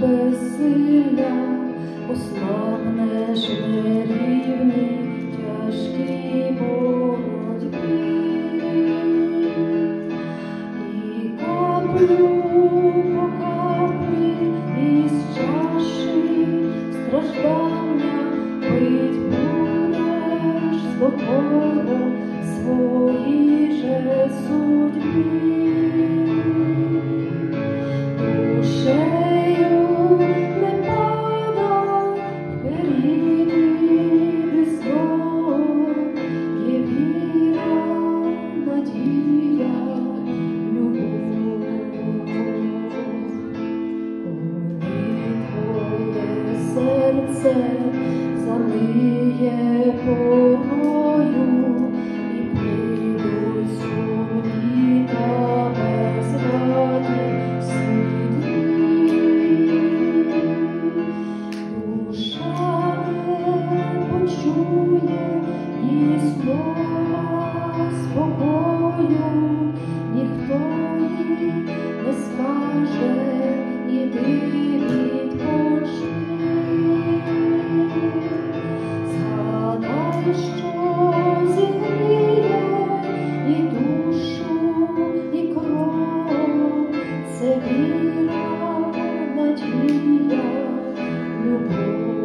безсилля, ослабнеш нерівний тяжкі боротьби і каплю по каплі із чаші страждає. serce zabije Beautiful that we are, you're.